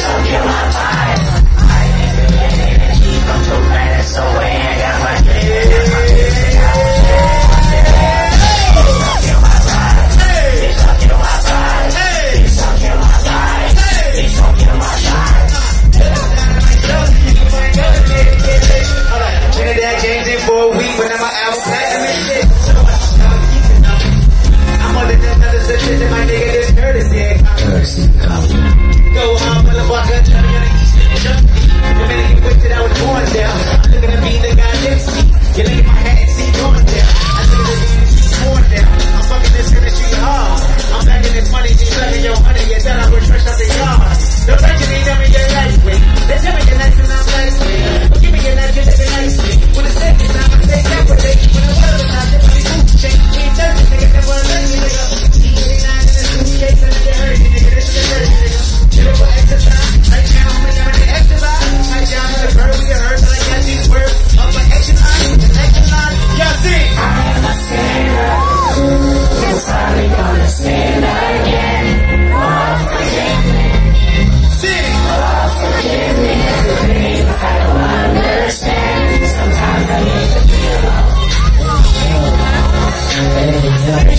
took kill my time. Let me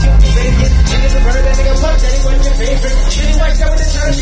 I'm gonna get into the bird, I think I'm fucked, anyone's your favorite? Shitty white guy with a turn